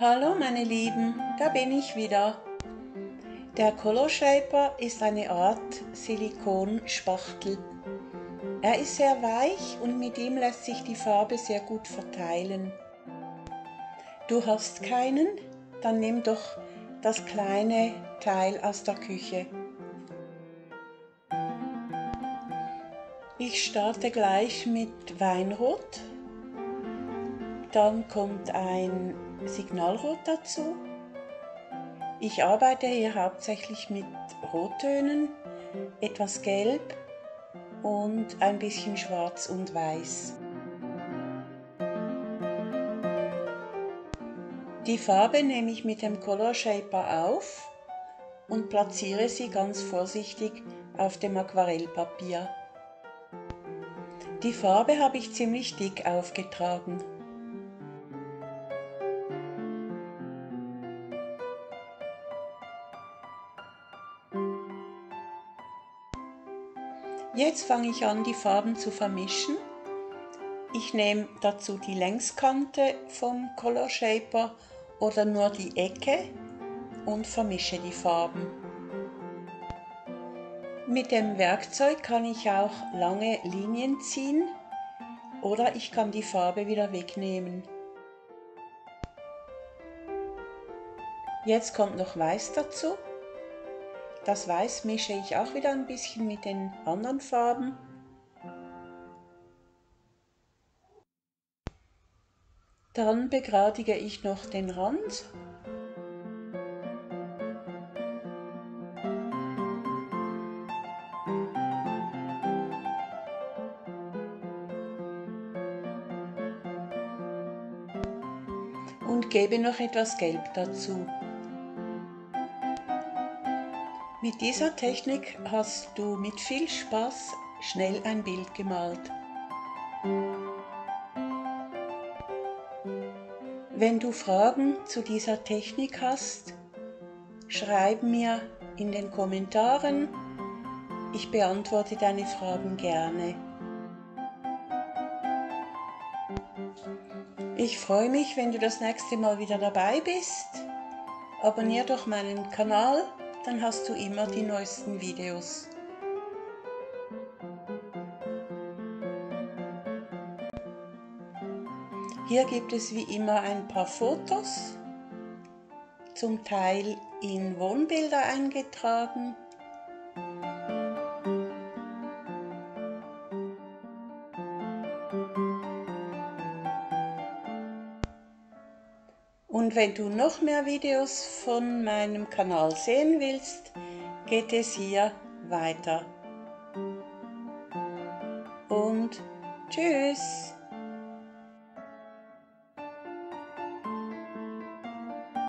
Hallo meine Lieben, da bin ich wieder. Der Color Shaper ist eine Art Silikonspachtel. Er ist sehr weich und mit ihm lässt sich die Farbe sehr gut verteilen. Du hast keinen? Dann nimm doch das kleine Teil aus der Küche. Ich starte gleich mit Weinrot. Dann kommt ein Signalrot dazu. Ich arbeite hier hauptsächlich mit Rottönen, etwas Gelb und ein bisschen Schwarz und Weiß. Die Farbe nehme ich mit dem Color Shaper auf und platziere sie ganz vorsichtig auf dem Aquarellpapier. Die Farbe habe ich ziemlich dick aufgetragen. Jetzt fange ich an, die Farben zu vermischen. Ich nehme dazu die Längskante vom Color Shaper oder nur die Ecke und vermische die Farben. Mit dem Werkzeug kann ich auch lange Linien ziehen oder ich kann die Farbe wieder wegnehmen. Jetzt kommt noch Weiß dazu. Das Weiß mische ich auch wieder ein bisschen mit den anderen Farben. Dann begradige ich noch den Rand. Und gebe noch etwas Gelb dazu. Mit dieser Technik hast du mit viel Spaß schnell ein Bild gemalt. Wenn du Fragen zu dieser Technik hast, schreib mir in den Kommentaren. Ich beantworte deine Fragen gerne. Ich freue mich, wenn du das nächste Mal wieder dabei bist. Abonnier doch meinen Kanal dann hast du immer die neuesten Videos. Hier gibt es wie immer ein paar Fotos, zum Teil in Wohnbilder eingetragen. Und wenn du noch mehr Videos von meinem Kanal sehen willst, geht es hier weiter. Und tschüss!